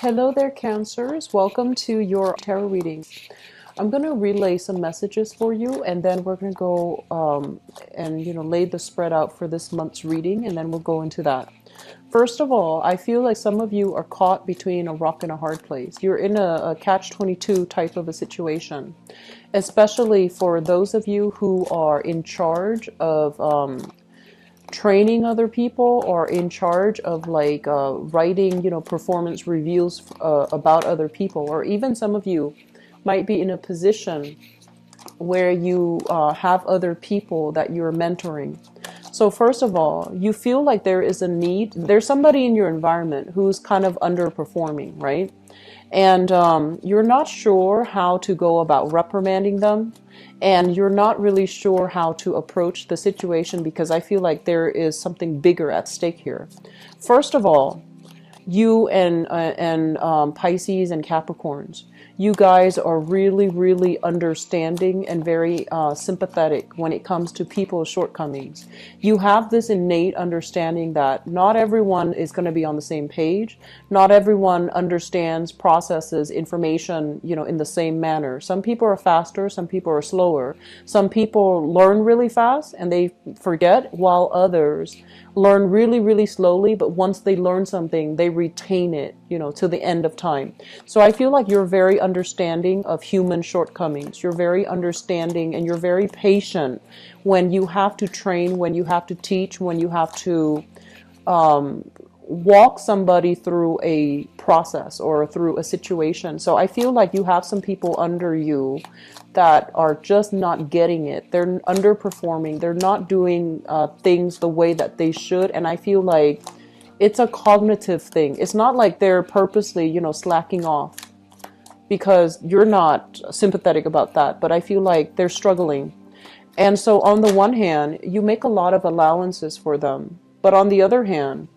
Hello there, Cancers. Welcome to your tarot reading. I'm going to relay some messages for you, and then we're going to go um, and you know lay the spread out for this month's reading, and then we'll go into that. First of all, I feel like some of you are caught between a rock and a hard place. You're in a, a catch-22 type of a situation, especially for those of you who are in charge of um, training other people or in charge of like uh, writing you know performance reviews uh, about other people or even some of you might be in a position where you uh, have other people that you're mentoring. So first of all you feel like there is a need there's somebody in your environment who's kind of underperforming right and um, you're not sure how to go about reprimanding them and you're not really sure how to approach the situation because I feel like there is something bigger at stake here. First of all, you and uh, and um, Pisces and Capricorns, you guys are really, really understanding and very uh, sympathetic when it comes to people's shortcomings. You have this innate understanding that not everyone is going to be on the same page. Not everyone understands, processes information, you know, in the same manner. Some people are faster, some people are slower. Some people learn really fast and they forget, while others learn really, really slowly, but once they learn something, they retain it, you know, to the end of time. So I feel like you're very understanding of human shortcomings. You're very understanding and you're very patient when you have to train, when you have to teach, when you have to um, walk somebody through a process or through a situation. So I feel like you have some people under you that are just not getting it. They're underperforming. They're not doing uh, things the way that they should. And I feel like it's a cognitive thing. It's not like they're purposely, you know, slacking off because you're not sympathetic about that. But I feel like they're struggling. And so, on the one hand, you make a lot of allowances for them. But on the other hand,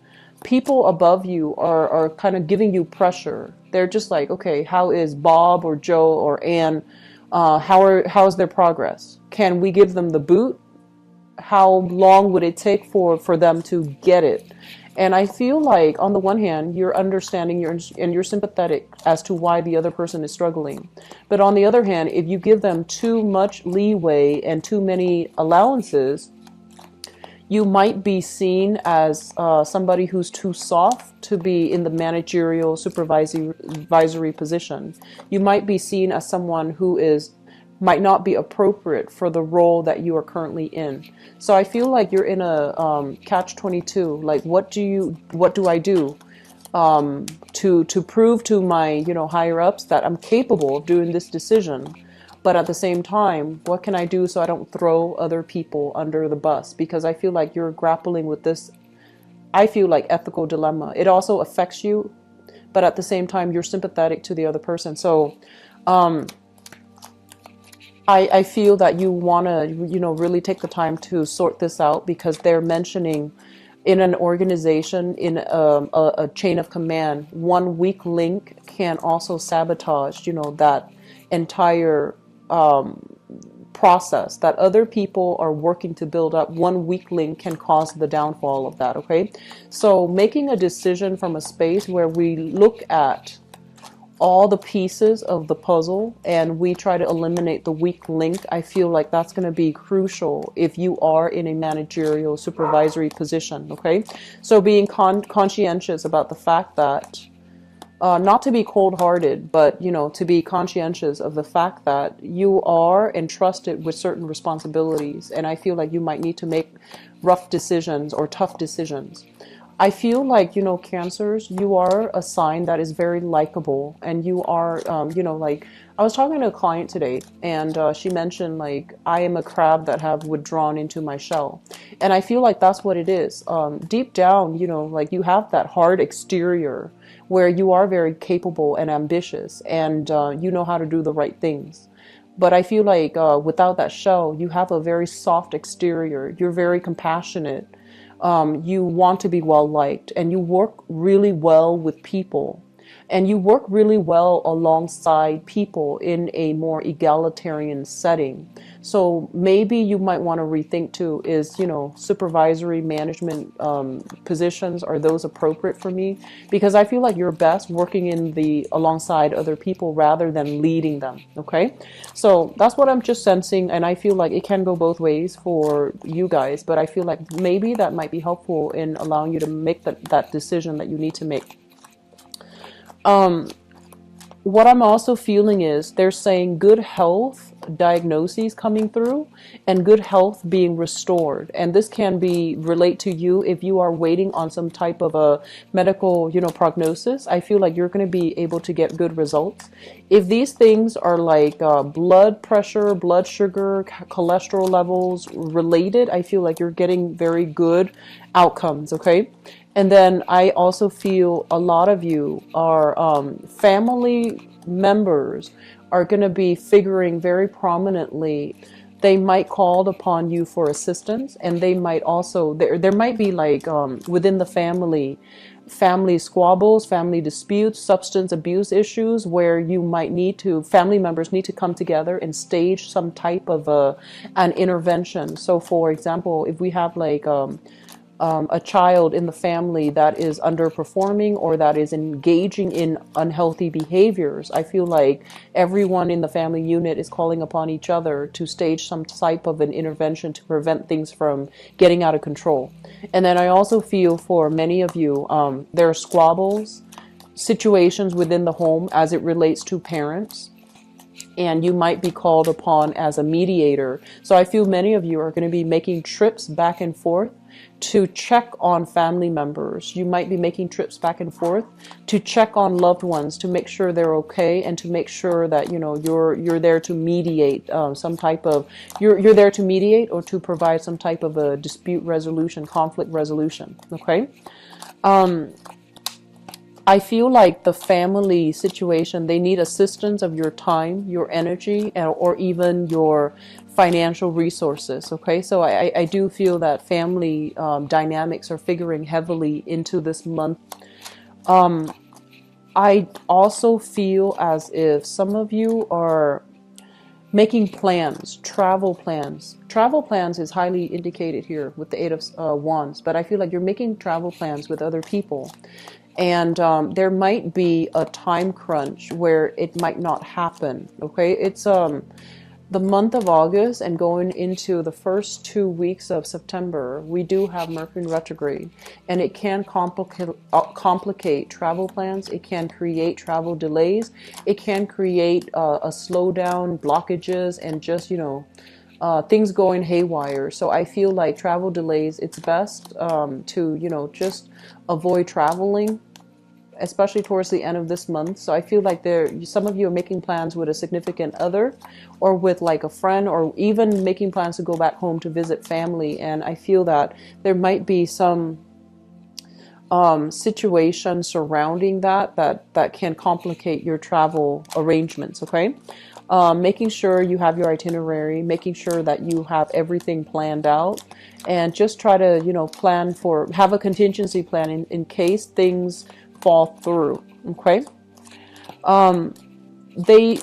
people above you are, are kind of giving you pressure. They're just like, okay, how is Bob or Joe or Ann uh, how are how is their progress? Can we give them the boot? How long would it take for for them to get it? And I feel like on the one hand, you're understanding you're, and you're sympathetic as to why the other person is struggling. But on the other hand, if you give them too much leeway and too many allowances, you might be seen as uh, somebody who's too soft to be in the managerial supervisory position. You might be seen as someone who is might not be appropriate for the role that you are currently in. So I feel like you're in a um, catch 22. Like, what do you, what do I do? Um, to to prove to my you know higher ups that I'm capable of doing this decision, but at the same time, what can I do so I don't throw other people under the bus? Because I feel like you're grappling with this, I feel like ethical dilemma. It also affects you, but at the same time, you're sympathetic to the other person. So, um, I, I feel that you want to, you know, really take the time to sort this out because they're mentioning in an organization, in um, a, a chain of command, one weak link can also sabotage, you know, that entire um, process that other people are working to build up, one weak link can cause the downfall of that, okay? So making a decision from a space where we look at all the pieces of the puzzle and we try to eliminate the weak link, I feel like that's going to be crucial if you are in a managerial supervisory position, okay? So being con- conscientious about the fact that uh, not to be cold-hearted, but you know, to be conscientious of the fact that you are entrusted with certain responsibilities, and I feel like you might need to make rough decisions or tough decisions. I feel like you know, cancers, you are a sign that is very likable, and you are, um, you know, like I was talking to a client today, and uh, she mentioned like I am a crab that have withdrawn into my shell, and I feel like that's what it is. Um, deep down, you know, like you have that hard exterior where you are very capable and ambitious and uh, you know how to do the right things. But I feel like uh, without that shell, you have a very soft exterior. You're very compassionate. Um, you want to be well liked and you work really well with people. and you work really well alongside people in a more egalitarian setting. So maybe you might want to rethink too is, you know, supervisory management um, positions, are those appropriate for me? Because I feel like you're best working in the alongside other people rather than leading them. Okay. So that's what I'm just sensing. And I feel like it can go both ways for you guys, but I feel like maybe that might be helpful in allowing you to make that, that decision that you need to make. Um, what I'm also feeling is they're saying good health diagnoses coming through and good health being restored. And this can be relate to you if you are waiting on some type of a medical, you know, prognosis. I feel like you're going to be able to get good results. If these things are like uh, blood pressure, blood sugar, cholesterol levels related, I feel like you're getting very good outcomes. Okay. And then I also feel a lot of you are um, family members are going to be figuring very prominently. They might call upon you for assistance, and they might also there there might be like um, within the family, family squabbles, family disputes, substance abuse issues, where you might need to family members need to come together and stage some type of a an intervention. So, for example, if we have like um, um, a child in the family that is underperforming or that is engaging in unhealthy behaviors, I feel like everyone in the family unit is calling upon each other to stage some type of an intervention to prevent things from getting out of control. And then I also feel for many of you, um, there are squabbles, situations within the home as it relates to parents and you might be called upon as a mediator. So I feel many of you are going to be making trips back and forth to check on family members. You might be making trips back and forth to check on loved ones to make sure they're okay and to make sure that you know you're you're there to mediate um, some type of you're you're there to mediate or to provide some type of a dispute resolution, conflict resolution. Okay. Um, I feel like the family situation, they need assistance of your time, your energy, or even your financial resources. Okay, so I, I do feel that family um, dynamics are figuring heavily into this month. Um, I also feel as if some of you are making plans, travel plans. Travel plans is highly indicated here with the Eight of uh, Wands, but I feel like you're making travel plans with other people. And um, there might be a time crunch where it might not happen. Okay, it's um, the month of August and going into the first two weeks of September, we do have Mercury retrograde, and it can complicate, uh, complicate travel plans. It can create travel delays. It can create uh, a slowdown, blockages, and just you know. Uh, things going haywire. So I feel like travel delays. It's best um, to you know just avoid traveling especially towards the end of this month. So I feel like there, some of you are making plans with a significant other, or with like a friend, or even making plans to go back home to visit family. And I feel that there might be some um, situation surrounding that that that can complicate your travel arrangements. Okay. Um, making sure you have your itinerary, making sure that you have everything planned out, and just try to, you know, plan for, have a contingency plan in, in case things fall through. Okay. Um, they,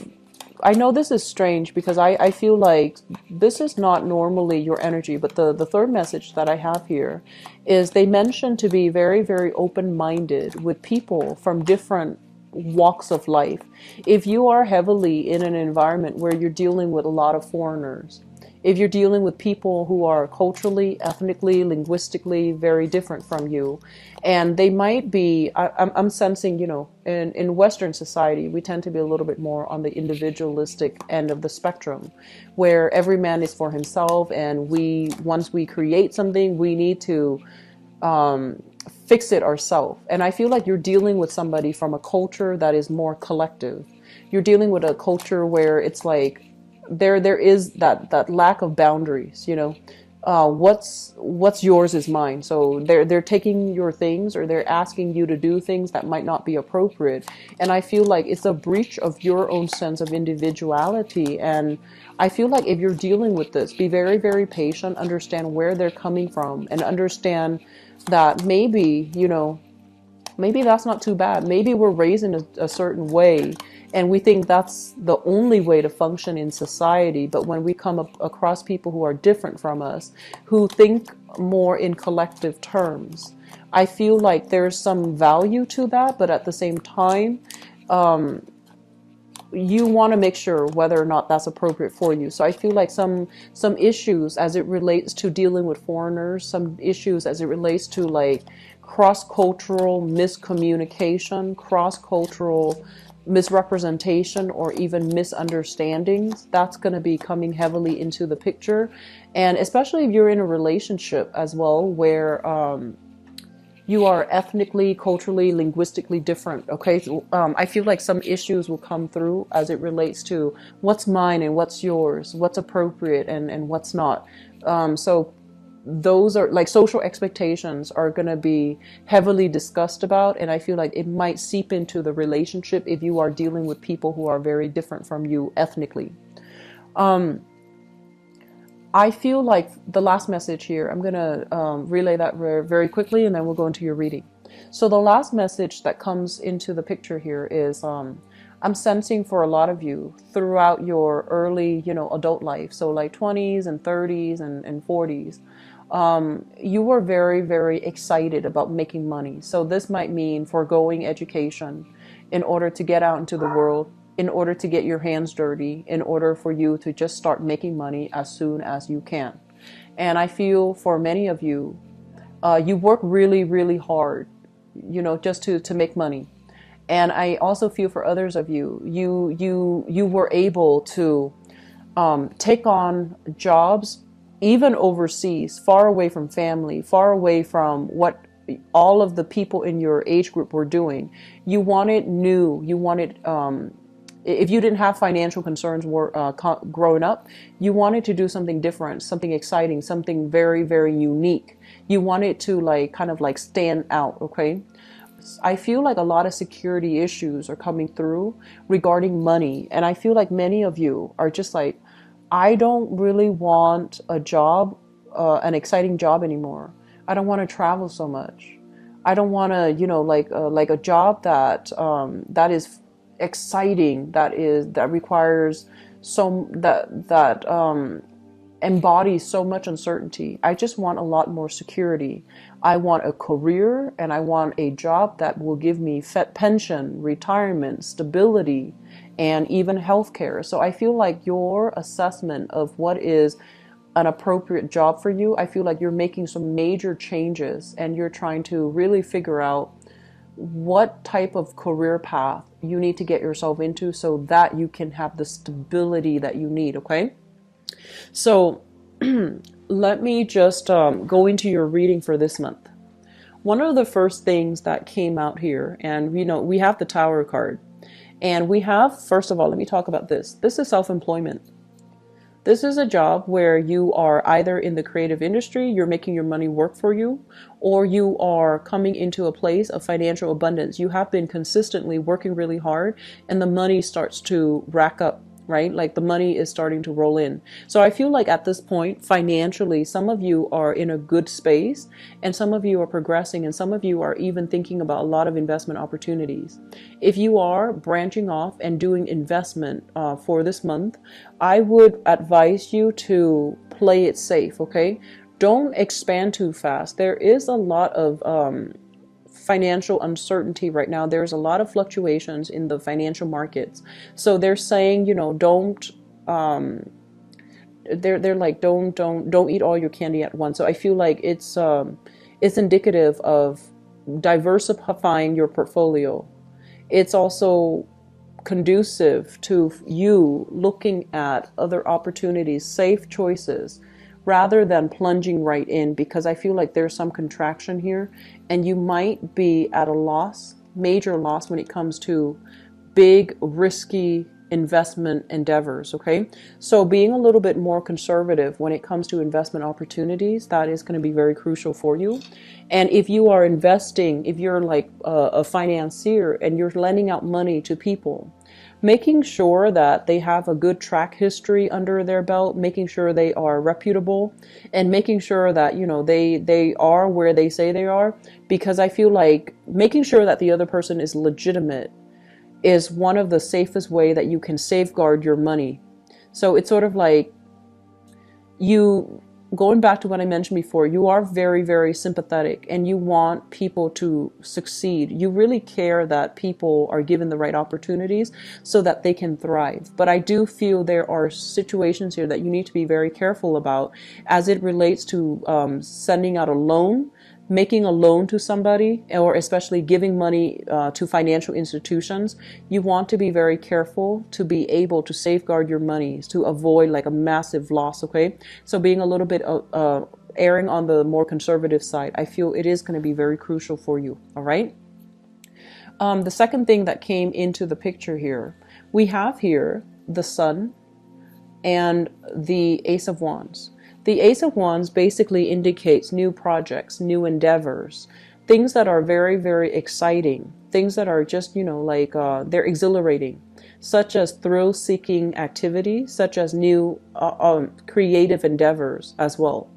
I know this is strange because I, I feel like this is not normally your energy, but the, the third message that I have here is they mention to be very, very open minded with people from different walks of life. If you are heavily in an environment where you're dealing with a lot of foreigners, if you're dealing with people who are culturally, ethnically, linguistically very different from you, and they might be, I, am I'm sensing, you know, in, in Western society, we tend to be a little bit more on the individualistic end of the spectrum, where every man is for himself, and we, once we create something, we need to um, fix it ourselves. And I feel like you're dealing with somebody from a culture that is more collective. You're dealing with a culture where it's like, there there is that that lack of boundaries you know uh, what's what's yours is mine so they're they're taking your things or they're asking you to do things that might not be appropriate and i feel like it's a breach of your own sense of individuality and i feel like if you're dealing with this be very very patient understand where they're coming from and understand that maybe you know maybe that's not too bad. Maybe we're raised in a, a, certain way and we think that's the only way to function in society. But when we come up across people who are different from us, who think more in collective terms, I feel like there's some value to that, but at the same time, um, you want to make sure whether or not that's appropriate for you. So I feel like some some issues as it relates to dealing with foreigners, some issues as it relates to like cross-cultural miscommunication, cross-cultural misrepresentation or even misunderstandings that's going to be coming heavily into the picture and especially if you're in a relationship as well where um, you are ethnically, culturally, linguistically different. Okay, um, I feel like some issues will come through as it relates to what's mine and what's yours, what's appropriate and and what's not. Um, so those are like social expectations are going to be heavily discussed about and i feel like it might seep into the relationship if you are dealing with people who are very different from you ethnically um, I feel like the last message here, I'm going to um, relay that very quickly and then we'll go into your reading. So, the last message that comes into the picture here is um, I'm sensing for a lot of you throughout your early, you know, adult life, so like 20s and 30s and, and 40s, um, you were very, very excited about making money. So, this might mean foregoing education in order to get out into the world in order to get your hands dirty, in order for you to just start making money as soon as you can. And I feel for many of you, uh, you work really, really hard, you know, just to, to make money. And I also feel for others of you, you you you were able to um, take on jobs even overseas, far away from family, far away from what all of the people in your age group were doing. You wanted new, you wanted um, if you didn't have financial concerns were, uh, growing up, you wanted to do something different, something exciting, something very, very unique. You wanted to like kind of like stand out, okay? I feel like a lot of security issues are coming through regarding money. And I feel like many of you are just like, I don't really want a job, uh, an exciting job anymore. I don't want to travel so much. I don't want to, you know, like uh, like a job that um, that is exciting that is that requires so that that um, embodies so much uncertainty. I just want a lot more security. I want a career and I want a job that will give me Fed pension, retirement, stability, and even health care. So I feel like your assessment of what is an appropriate job for you, I feel like you're making some major changes and you're trying to really figure out what type of career path you need to get yourself into so that you can have the stability that you need, okay? So let me just um, go into your reading for this month. One of the first things that came out here, and you know, we have the Tower card, and we have, first of all, let me talk about this. This is self employment. This is a job where you are either in the creative industry, you're making your money work for you, or you are coming into a place of financial abundance. You have been consistently working really hard and the money starts to rack up right? Like the money is starting to roll in. So I feel like at this point, financially, some of you are in a good space and some of you are progressing and some of you are even thinking about a lot of investment opportunities. If you are branching off and doing investment uh, for this month, I would advise you to play it safe, okay? Don't expand too fast. There is a lot of um, financial uncertainty right now. There's a lot of fluctuations in the financial markets. So they're saying, you know, don't um, they're they're like don't don't don't eat all your candy at once. So I feel like it's um, it's indicative of diversifying your portfolio. It's also conducive to you looking at other opportunities, safe choices rather than plunging right in because I feel like there's some contraction here and you might be at a loss, major loss when it comes to big, risky investment endeavors. Okay. So being a little bit more conservative when it comes to investment opportunities, that is going to be very crucial for you. And if you are investing, if you're like a, a financier and you're lending out money to people, making sure that they have a good track history under their belt, making sure they are reputable, and making sure that you know they they are where they say they are. Because I feel like making sure that the other person is legitimate is one of the safest way that you can safeguard your money. So it's sort of like you going back to what I mentioned before, you are very, very sympathetic and you want people to succeed. You really care that people are given the right opportunities so that they can thrive. But I do feel there are situations here that you need to be very careful about as it relates to um, sending out a loan making a loan to somebody or especially giving money uh, to financial institutions, you want to be very careful to be able to safeguard your money to avoid like a massive loss. Okay. So being a little bit uh, uh, erring on the more conservative side, I feel it is going to be very crucial for you. All right. Um, the second thing that came into the picture here, we have here the sun and the ace of wands. The Ace of Wands basically indicates new projects, new endeavors, things that are very, very exciting, things that are just, you know, like uh, they're exhilarating, such as thrill seeking activities, such as new uh, um, creative endeavors as well.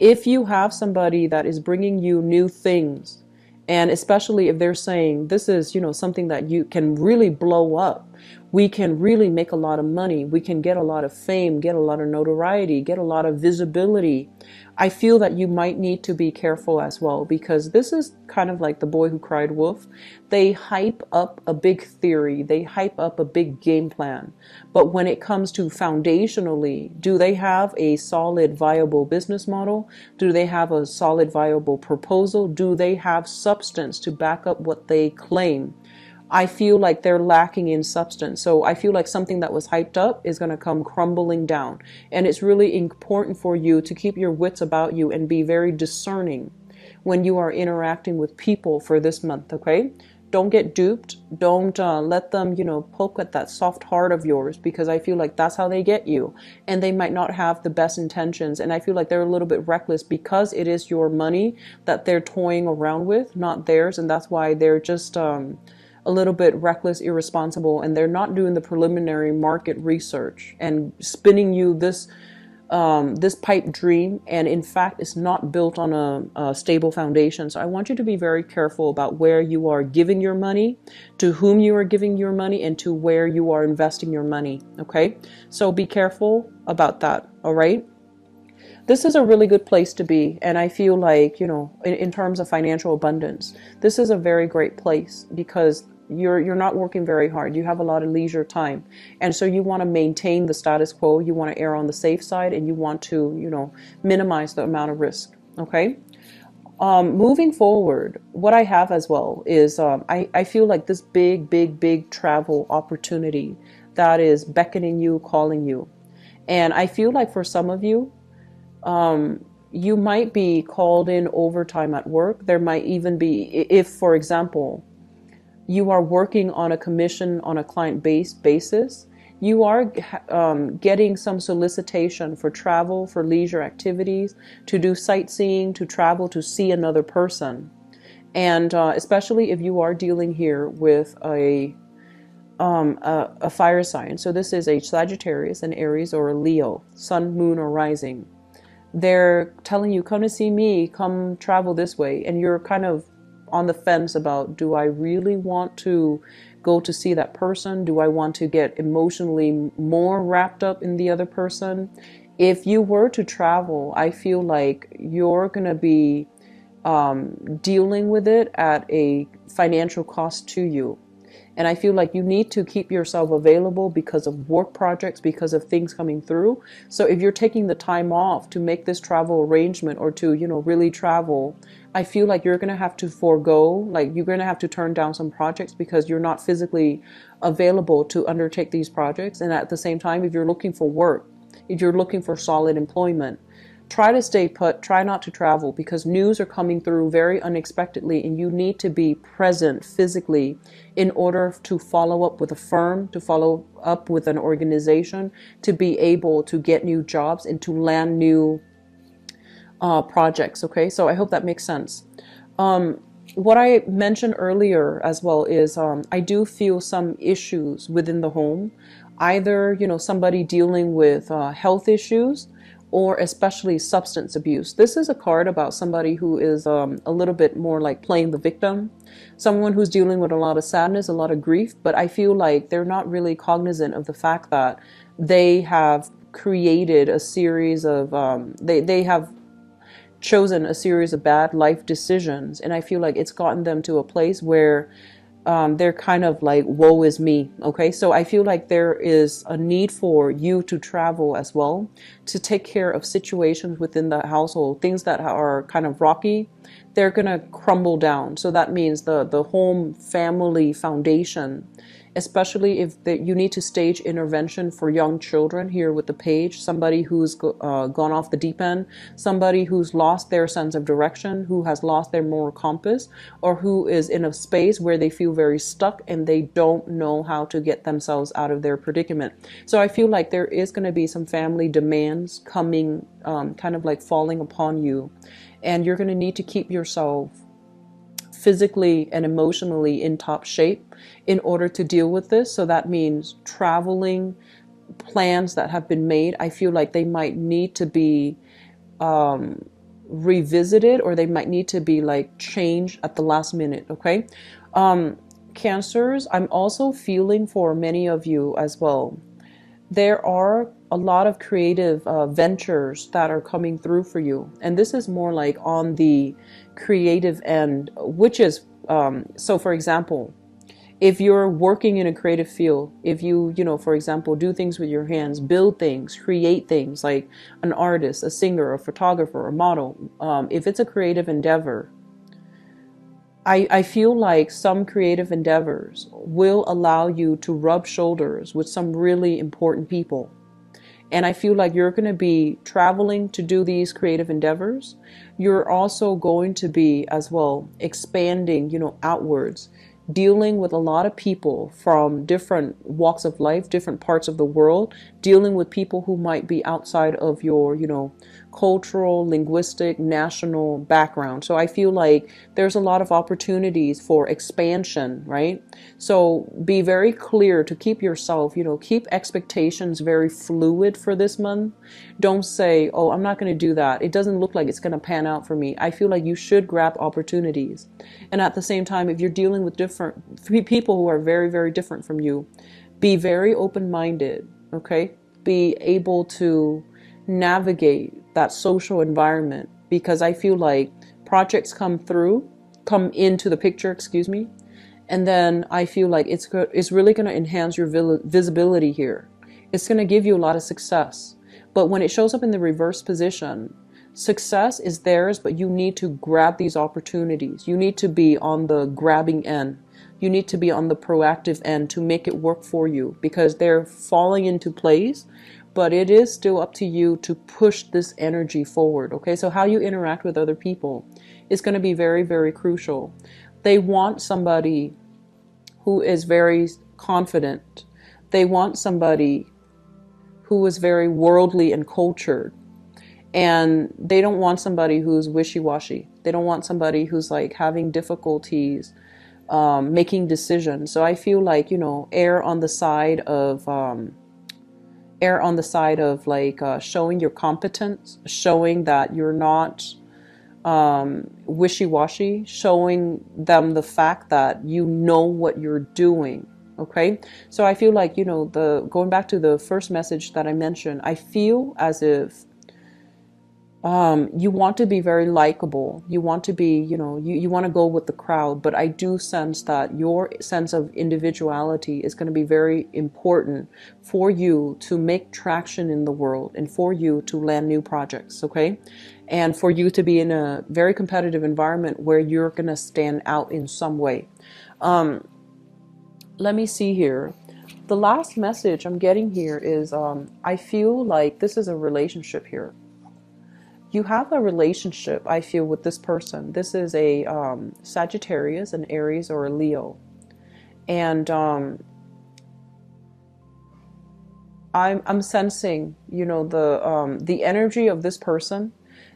If you have somebody that is bringing you new things, and especially if they're saying this is, you know, something that you can really blow up, we can really make a lot of money. We can get a lot of fame, get a lot of notoriety, get a lot of visibility. I feel that you might need to be careful as well because this is kind of like the boy who cried wolf. They hype up a big theory, they hype up a big game plan. But when it comes to foundationally, do they have a solid, viable business model? Do they have a solid, viable proposal? Do they have substance to back up what they claim? I feel like they're lacking in substance. So I feel like something that was hyped up is going to come crumbling down. And it's really important for you to keep your wits about you and be very discerning when you are interacting with people for this month, okay? Don't get duped. Don't uh, let them, you know, poke at that soft heart of yours because I feel like that's how they get you. And they might not have the best intentions. And I feel like they're a little bit reckless because it is your money that they're toying around with, not theirs. And that's why they're just, um, a little bit reckless, irresponsible, and they're not doing the preliminary market research and spinning you this um, this pipe dream, and in fact, it's not built on a, a, stable foundation. So I want you to be very careful about where you are giving your money, to whom you are giving your money, and to where you are investing your money. Okay, so be careful about that. All right this is a really good place to be. And I feel like, you know, in, in, terms of financial abundance, this is a very great place because you're you're not working very hard. You have a lot of leisure time. And so you want to maintain the status quo. You want to err on the safe side and you want to you know minimize the amount of risk okay? Um, moving forward what i have as well is um, I, I feel like this big big big travel opportunity that is beckoning you calling you. And i feel like for some of you um, you might be called in overtime at work. There might even be if for example you are working on a commission on a client based basis, you are um, getting some solicitation for travel, for leisure activities, to do sightseeing, to travel to see another person. And uh, especially if you are dealing here with a, um, a, a fire sign. So this is a Sagittarius, an Aries, or a Leo, sun, moon, or rising. They're telling you, come to see me, come travel this way. And you're kind of on the fence about do I really want to go to see that person? Do I want to get emotionally more wrapped up in the other person? If you were to travel, I feel like you're going to be um, dealing with it at a financial cost to you. And I feel like you need to keep yourself available because of work projects, because of things coming through. So if you're taking the time off to make this travel arrangement or to, you know, really travel, I feel like you're going to have to forego, like you're going to have to turn down some projects because you're not physically available to undertake these projects. And at the same time, if you're looking for work, if you're looking for solid employment, try to stay put, try not to travel because news are coming through very unexpectedly and you need to be present physically in order to follow up with a firm, to follow up with an organization, to be able to get new jobs and to land new uh, projects. Okay, so I hope that makes sense. Um, what I mentioned earlier as well is um, I do feel some issues within the home, either you know somebody dealing with uh, health issues or especially substance abuse. This is a card about somebody who is um, a little bit more like playing the victim, someone who's dealing with a lot of sadness, a lot of grief, but I feel like they're not really cognizant of the fact that they have created a series of, um, they, they have chosen a series of bad life decisions, and I feel like it's gotten them to a place where um, they're kind of like, woe is me. Okay, so I feel like there is a need for you to travel as well to take care of situations within the household, things that are kind of rocky. They're gonna crumble down. So that means the the home family foundation especially if the, you need to stage intervention for young children here with the page, somebody who's go, uh, gone off the deep end, somebody who's lost their sense of direction, who has lost their moral compass, or who is in a space where they feel very stuck and they don't know how to get themselves out of their predicament. So I feel like there is going to be some family demands coming, um, kind of like falling upon you, and you're going to need to keep yourself physically and emotionally in top shape in order to deal with this. So that means traveling, plans that have been made. I feel like they might need to be um, revisited or they might need to be like changed at the last minute. Okay. Um, cancers, I'm also feeling for many of you as well. There are a lot of creative uh, ventures that are coming through for you. And this is more like on the creative end, which is um, so. For example, if you're working in a creative field, if you, you know, for example, do things with your hands, build things, create things like an artist, a singer, a photographer, a model, um, if it's a creative endeavor, I, I feel like some creative endeavors will allow you to rub shoulders with some really important people. And I feel like you're going to be traveling to do these creative endeavors. You're also going to be as well expanding, you know, outwards dealing with a lot of people from different walks of life, different parts of the world, dealing with people who might be outside of your, you know, cultural, linguistic, national background. So I feel like there's a lot of opportunities for expansion, right? So be very clear to keep yourself, you know, keep expectations very fluid for this month. Don't say, oh, I'm not going to do that. It doesn't look like it's going to pan out for me. I feel like you should grab opportunities. And at the same time, if you're dealing with different people who are very, very different from you, be very open minded, okay? Be able to navigate that social environment because I feel like projects come through, come into the picture, excuse me, and then I feel like it's it's really going to enhance your visibility here. It's going to give you a lot of success. But when it shows up in the reverse position, success is theirs, but you need to grab these opportunities. You need to be on the grabbing end. You need to be on the proactive end to make it work for you because they're falling into place but it is still up to you to push this energy forward. Okay, so how you interact with other people is going to be very, very crucial. They want somebody who is very confident, they want somebody who is very worldly and cultured. And they don't want somebody who's wishy washy. They don't want somebody who's like having difficulties um, making decisions. So I feel like, you know, err on the side of, um, err on the side of like uh, showing your competence, showing that you're not um, wishy-washy, showing them the fact that you know what you're doing. Okay, so I feel like you know the going back to the first message that I mentioned. I feel as if um, you want to be very likable. You want to be, you know, you, you want to go with the crowd. But I do sense that your sense of individuality is going to be very important for you to make traction in the world and for you to land new projects, okay? And for you to be in a very competitive environment where you're going to stand out in some way. Um, let me see here. The last message I'm getting here is um, I feel like this is a relationship here you have a relationship, I feel, with this person. This is a um, Sagittarius, an Aries, or a Leo. And um, I'm, I'm sensing, you know, the, um, the energy of this person.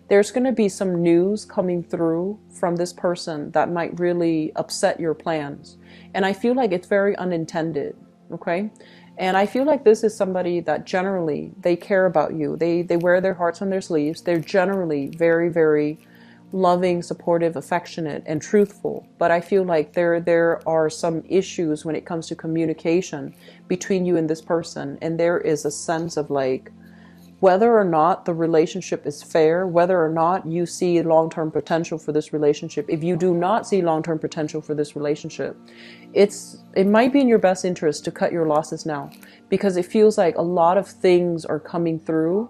There's going to be some news coming through from this person that might really upset your plans. And I feel like it's very unintended, okay? And I feel like this is somebody that generally they care about you. They they wear their hearts on their sleeves. They're generally very very loving, supportive, affectionate, and truthful. But I feel like there there are some issues when it comes to communication between you and this person, and there is a sense of like whether or not the relationship is fair, whether or not you see long term potential for this relationship. If you do not see long term potential for this relationship, it's it might be in your best interest to cut your losses now because it feels like a lot of things are coming through.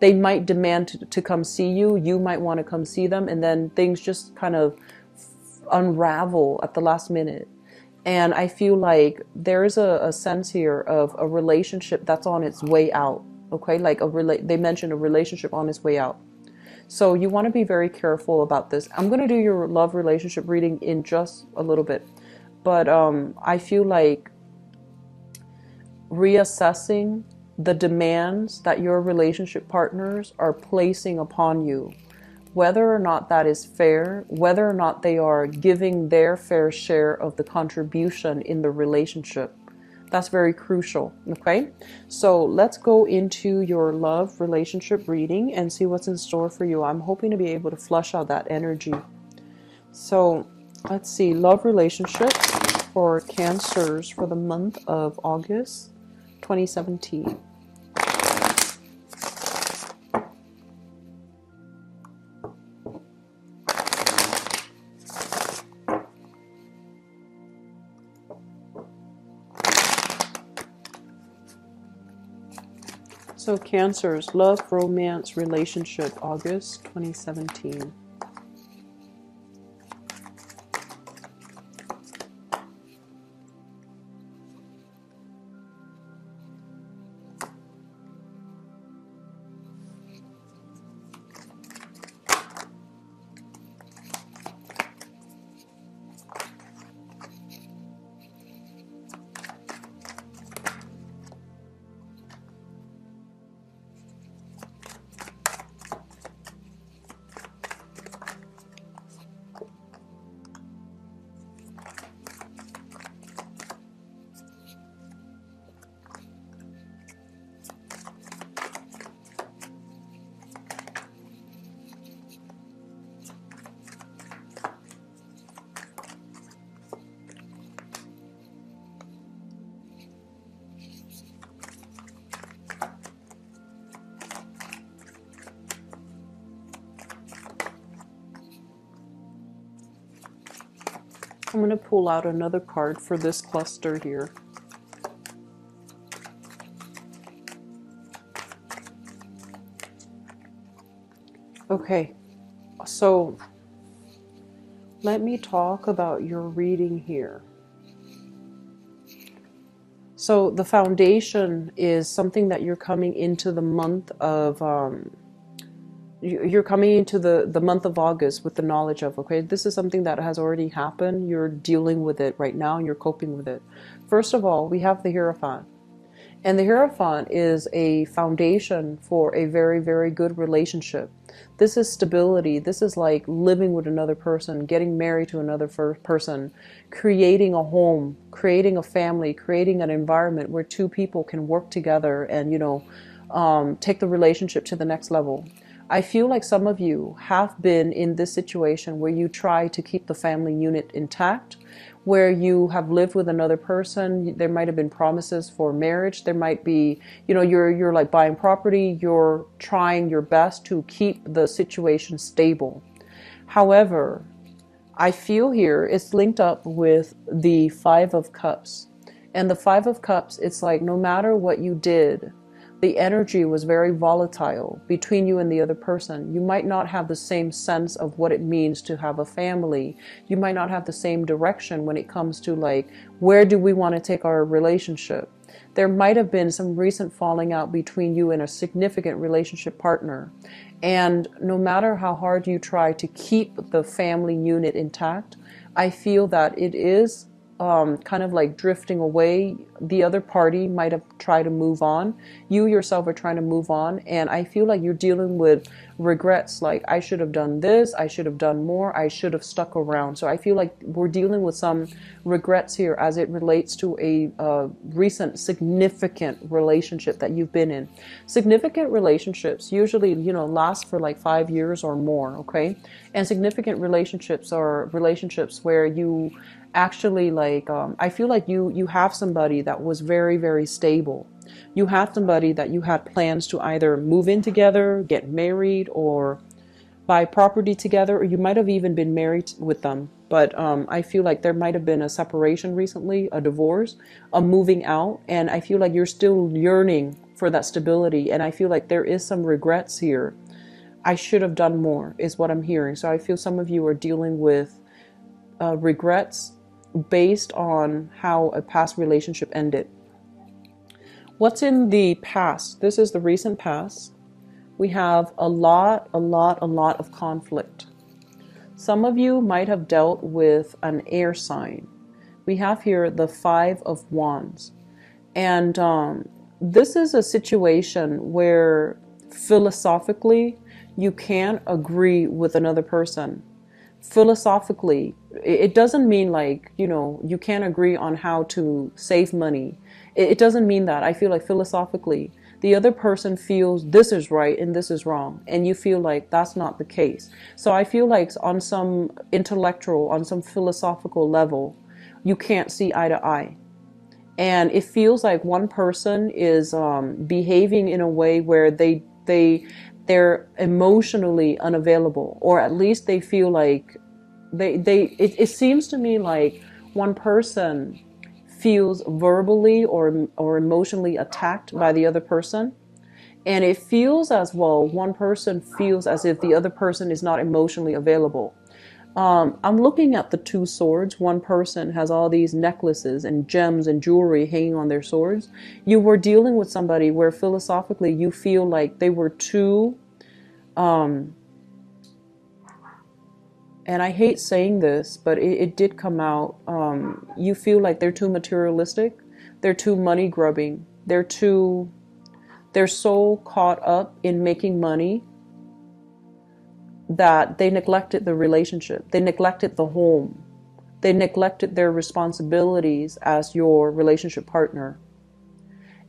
They might demand to, to come see you, you might want to come see them, and then things just kind of unravel at the last minute. And I feel like there is a, a sense here of a relationship that's on its way out okay? Like a rela- they mentioned a relationship on its way out. So you want to be very careful about this. I'm going to do your love relationship reading in just a little bit. But um, i feel like reassessing the demands that your relationship partners are placing upon you whether or not that is fair whether or not they are giving their fair share of the contribution in the relationship that's very crucial. Okay, so let's go into your love relationship reading and see what's in store for you. I'm hoping to be able to flush out that energy. So let's see, love relationships for Cancers for the month of August 2017. So, Cancers, love, romance, relationship, August 2017. I'm going to pull out another card for this cluster here. Okay, so let me talk about your reading here. So, the foundation is something that you're coming into the month of um, you're coming into the, the month of August with the knowledge of, okay, this is something that has already happened. You're dealing with it right now and you're coping with it. First of all, we have the Hierophant. And the Hierophant is a foundation for a very, very good relationship. This is stability. This is like living with another person, getting married to another person, creating a home, creating a family, creating an environment where two people can work together and, you know, um, take the relationship to the next level. I feel like some of you have been in this situation where you try to keep the family unit intact, where you have lived with another person. There might have been promises for marriage. There might be, you know, you're you're like buying property. You're trying your best to keep the situation stable. However, I feel here it's linked up with the Five of Cups. And the Five of Cups, it's like no matter what you did, the energy was very volatile between you and the other person. You might not have the same sense of what it means to have a family. You might not have the same direction when it comes to like, where do we want to take our relationship? There might have been some recent falling out between you and a significant relationship partner. And no matter how hard you try to keep the family unit intact, I feel that it is um, kind of like drifting away. The other party might have tried to move on. You yourself are trying to move on. And I feel like you're dealing with regrets like, I should have done this, I should have done more, I should have stuck around. So I feel like we're dealing with some regrets here as it relates to a uh, recent significant relationship that you've been in. Significant relationships usually, you know, last for like five years or more, okay? And significant relationships are relationships where you actually like um, i feel like you you have somebody that was very very stable. You have somebody that you had plans to either move in together get married or buy property together or you might have even been married with them. But um, i feel like there might have been a separation recently a divorce a moving out and i feel like you're still yearning for that stability and i feel like there is some regrets here. I should have done more is what i'm hearing. So i feel some of you are dealing with uh, regrets based on how a past relationship ended. What's in the past? This is the recent past. We have a lot, a lot, a lot of conflict. Some of you might have dealt with an air sign. We have here the Five of Wands. And um, this is a situation where philosophically you can't agree with another person. Philosophically, it doesn't mean like you know you can't agree on how to save money. It doesn't mean that. I feel like philosophically the other person feels this is right and this is wrong and you feel like that's not the case. So i feel like on some intellectual on some philosophical level you can't see eye to eye. And it feels like one person is um, behaving in a way where they they they're emotionally unavailable or at least they feel like they they it, it seems to me like one person feels verbally or or emotionally attacked by the other person and it feels as well one person feels as if the other person is not emotionally available um, i'm looking at the two swords. One person has all these necklaces and gems and jewelry hanging on their swords. You were dealing with somebody where philosophically you feel like they were too um, and I hate saying this, but it, it did come out. Um, you feel like they're too materialistic, they're too money grubbing, they're too, they're so caught up in making money that they neglected the relationship, they neglected the home, they neglected their responsibilities as your relationship partner.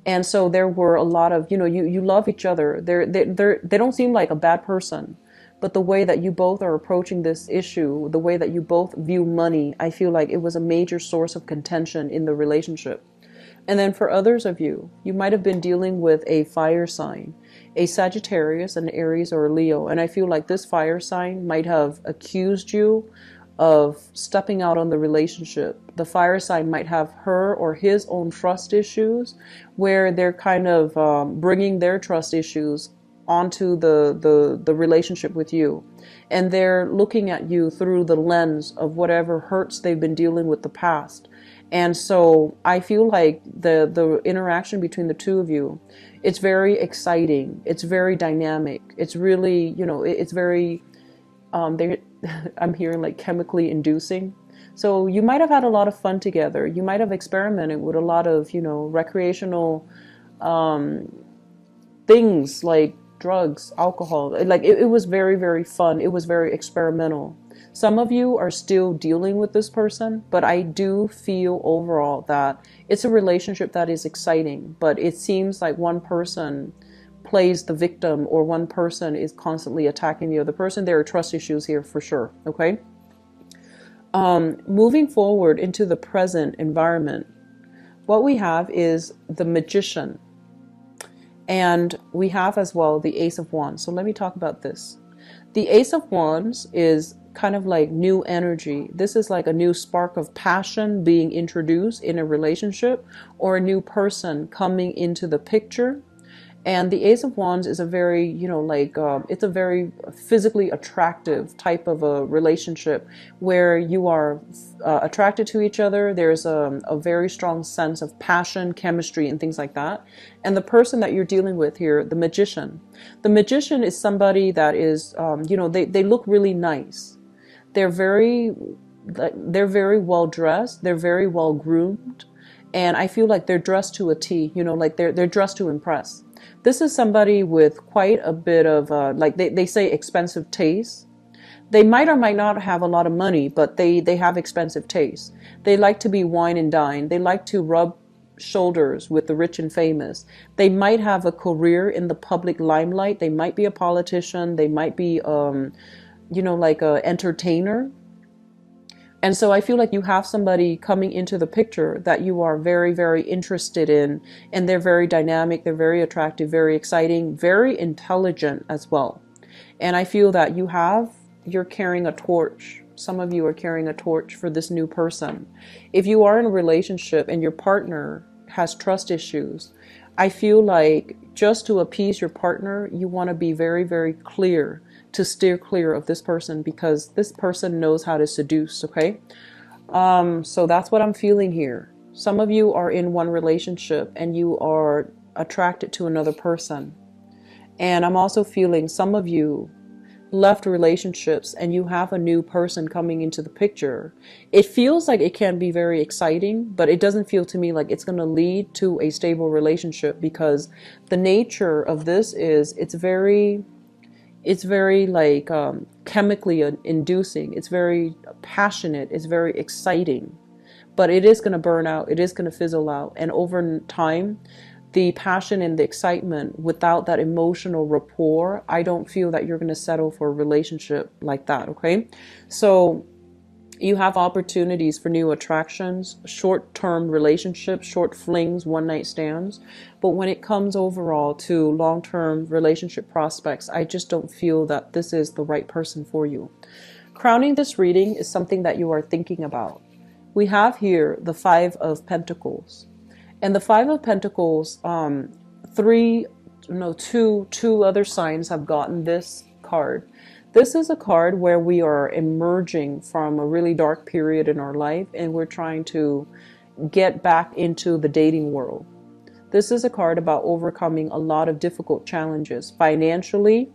And so there were a lot of, you know, you, you love each other. They're, they're, they're, they don't seem like a bad person but the way that you both are approaching this issue, the way that you both view money, I feel like it was a major source of contention in the relationship. And then for others of you, you might have been dealing with a fire sign, a Sagittarius, an Aries, or a Leo. And I feel like this fire sign might have accused you of stepping out on the relationship. The fire sign might have her or his own trust issues where they're kind of um, bringing their trust issues onto the, the, the relationship with you. And they're looking at you through the lens of whatever hurts they've been dealing with the past. And so I feel like the, the interaction between the two of you, it's very exciting. It's very dynamic. It's really, you know, it, it's very, um, I'm hearing like chemically inducing. So you might have had a lot of fun together. You might have experimented with a lot of, you know, recreational um, things like drugs, alcohol. Like it, it was very, very fun. It was very experimental. Some of you are still dealing with this person, but I do feel overall that it's a relationship that is exciting, but it seems like one person plays the victim or one person is constantly attacking the other person. There are trust issues here for sure, okay? Um, moving forward into the present environment, what we have is the magician. And we have as well the Ace of Wands. So let me talk about this. The Ace of Wands is kind of like new energy. This is like a new spark of passion being introduced in a relationship or a new person coming into the picture. And the Ace of Wands is a very, you know, like um, it's a very physically attractive type of a relationship where you are uh, attracted to each other. There's a, a very strong sense of passion, chemistry, and things like that. And the person that you're dealing with here, the magician, the magician is somebody that is, um, you know, they, they look really nice. They're very, they're very well dressed. They're very well groomed and I feel like they're dressed to a T. You know, like they're they're dressed to impress. This is somebody with quite a bit of, uh, like they, they say, expensive taste. They might or might not have a lot of money, but they, they have expensive taste. They like to be wine and dine. They like to rub shoulders with the rich and famous. They might have a career in the public limelight. They might be a politician. They might be, um, you know, like a entertainer. And so I feel like you have somebody coming into the picture that you are very, very interested in, and they're very dynamic, they're very attractive, very exciting, very intelligent as well. And I feel that you have, you're carrying a torch. Some of you are carrying a torch for this new person. If you are in a relationship and your partner has trust issues, I feel like just to appease your partner, you want to be very, very clear to steer clear of this person because this person knows how to seduce, okay? Um, so that's what I'm feeling here. Some of you are in one relationship and you are attracted to another person. And I'm also feeling some of you left relationships and you have a new person coming into the picture. It feels like it can be very exciting, but it doesn't feel to me like it's going to lead to a stable relationship because the nature of this is it's very it's very like um, chemically inducing. It's very passionate. It's very exciting, but it is going to burn out. It is going to fizzle out, and over time, the passion and the excitement without that emotional rapport, I don't feel that you're going to settle for a relationship like that. Okay, so you have opportunities for new attractions, short term relationships, short flings, one night stands. But when it comes overall to long term relationship prospects, I just don't feel that this is the right person for you. Crowning this reading is something that you are thinking about. We have here the Five of Pentacles. And the Five of Pentacles, um, three, no, two, two other signs have gotten this card. This is a card where we are emerging from a really dark period in our life and we're trying to get back into the dating world. This is a card about overcoming a lot of difficult challenges financially,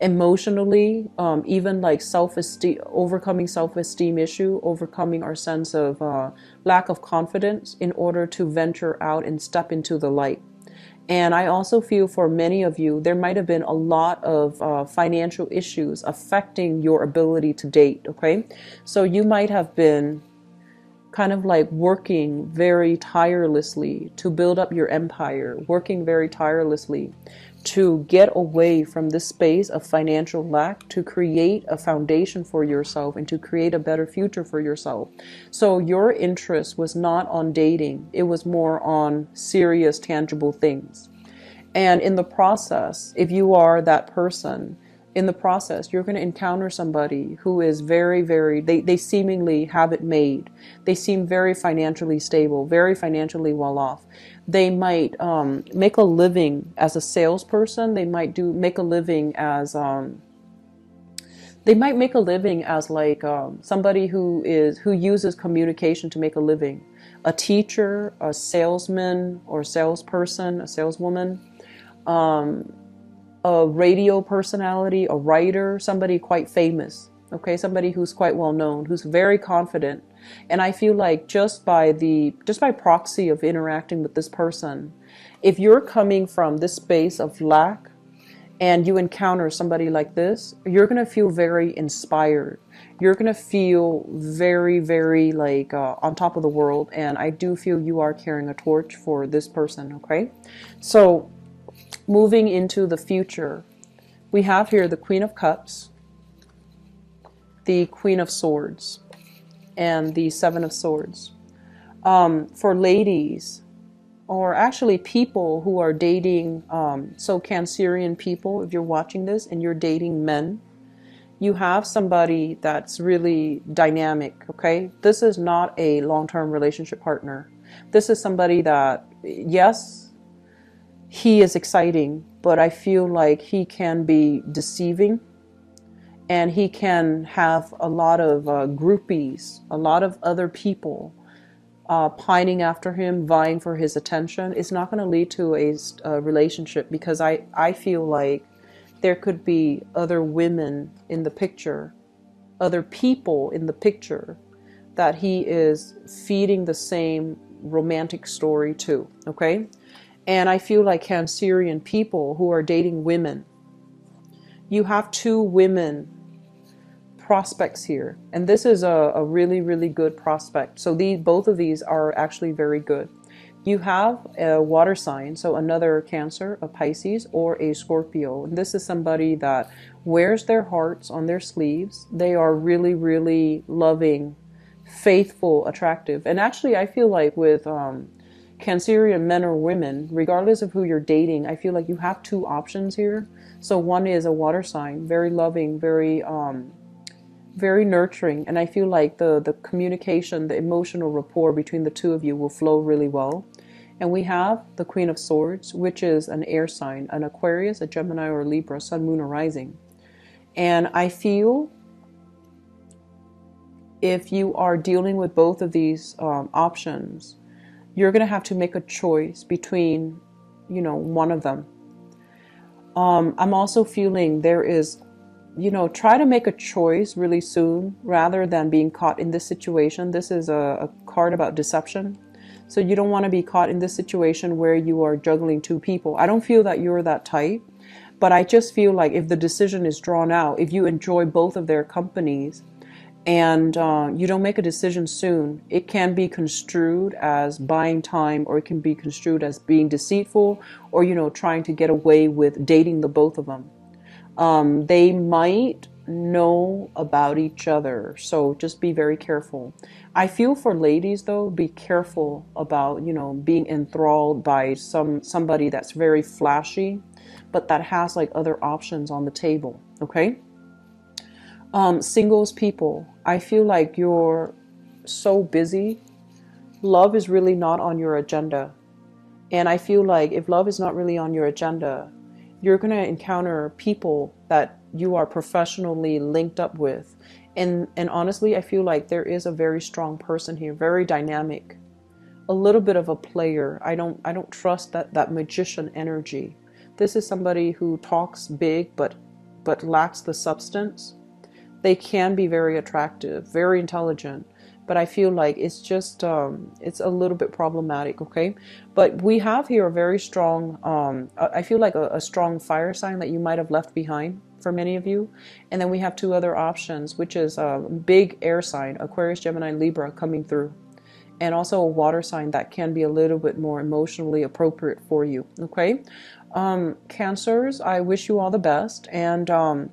emotionally, um, even like self-esteem, overcoming self-esteem issue, overcoming our sense of uh, lack of confidence in order to venture out and step into the light. And I also feel for many of you, there might have been a lot of uh, financial issues affecting your ability to date, okay? So you might have been kind of like working very tirelessly to build up your empire, working very tirelessly to get away from this space of financial lack to create a foundation for yourself and to create a better future for yourself. So your interest was not on dating, it was more on serious, tangible things. And in the process, if you are that person, in the process, you're going to encounter somebody who is very, very, they, they seemingly have it made. They seem very financially stable, very financially well off they might um, make a living as a salesperson. They might do make a living as um, they might make a living as like um, somebody who is who uses communication to make a living. A teacher, a salesman or salesperson, a saleswoman, um, a radio personality, a writer, somebody quite famous. Okay, somebody who's quite well known, who's very confident and I feel like just by the just by proxy of interacting with this person, if you're coming from this space of lack and you encounter somebody like this, you're going to feel very inspired. You're going to feel very, very like uh, on top of the world. And I do feel you are carrying a torch for this person, okay? So, moving into the future, we have here the Queen of Cups, the Queen of Swords and the Seven of Swords. Um, for ladies, or actually people who are dating, um, so Cancerian people, if you're watching this and you're dating men, you have somebody that's really dynamic, okay? This is not a long term relationship partner. This is somebody that, yes, he is exciting, but I feel like he can be deceiving and he can have a lot of uh, groupies, a lot of other people uh, pining after him, vying for his attention. It's not going to lead to a, a relationship because I, I feel like there could be other women in the picture, other people in the picture that he is feeding the same romantic story to. Okay? And I feel like Cancerian people who are dating women, you have two women prospects here. And this is a, a really, really good prospect. So these, both of these are actually very good. You have a water sign, so another Cancer, a Pisces, or a Scorpio. And this is somebody that wears their hearts on their sleeves. They are really, really loving, faithful, attractive. And actually, I feel like with um, Cancerian men or women, regardless of who you're dating, I feel like you have two options here. So one is a water sign, very loving, very um, very nurturing and i feel like the the communication the emotional rapport between the two of you will flow really well. And we have the queen of swords which is an air sign an aquarius a gemini or a libra sun moon or rising. And i feel if you are dealing with both of these um, options you're going to have to make a choice between you know one of them. Um, i'm also feeling there is you know, try to make a choice really soon rather than being caught in this situation. This is a, a card about deception. So you don't want to be caught in this situation where you are juggling two people. I don't feel that you're that type, but I just feel like if the decision is drawn out, if you enjoy both of their companies and uh, you don't make a decision soon, it can be construed as buying time or it can be construed as being deceitful or, you know, trying to get away with dating the both of them um, they might know about each other so just be very careful. I feel for ladies though be careful about you know being enthralled by some somebody that's very flashy but that has like other options on the table okay? Um, singles people i feel like you're so busy. Love is really not on your agenda. And i feel like if love is not really on your agenda you're going to encounter people that you are professionally linked up with. And, and honestly, I feel like there is a very strong person here, very dynamic, a little bit of a player. I don't, I don't trust that, that magician energy. This is somebody who talks big but, but lacks the substance. They can be very attractive, very intelligent, but I feel like it's just um, it's a little bit problematic. Okay, but we have here a very strong. Um, I feel like a, a, strong fire sign that you might have left behind for many of you, and then we have two other options, which is a big air sign, Aquarius, Gemini, Libra, coming through. And also a water sign that can be a little bit more emotionally appropriate for you. Okay, um, Cancers, I wish you all the best, and um,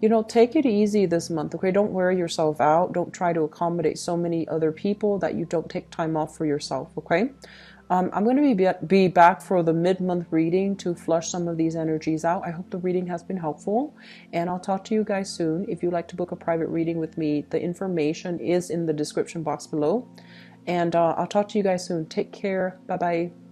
you know, take it easy this month, okay? Don't wear yourself out. Don't try to accommodate so many other people that you don't take time off for yourself, okay? Um, I'm going to be, be back for the mid month reading to flush some of these energies out. I hope the reading has been helpful, and I'll talk to you guys soon. If you'd like to book a private reading with me, the information is in the description box below. And uh, I'll talk to you guys soon. Take care. Bye bye.